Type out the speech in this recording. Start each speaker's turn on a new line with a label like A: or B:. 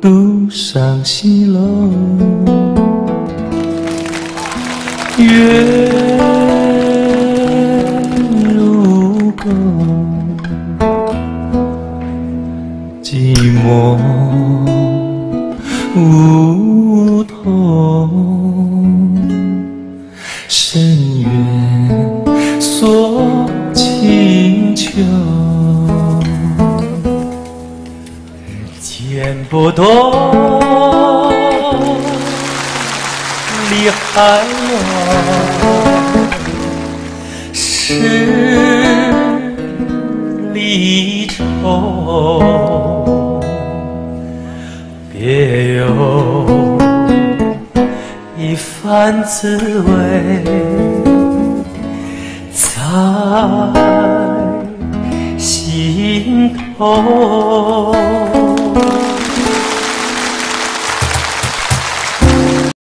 A: 独上西楼，月如钩，寂寞梧桐，深院锁清秋。见不断离海远，十里愁，别有一番滋味在心头。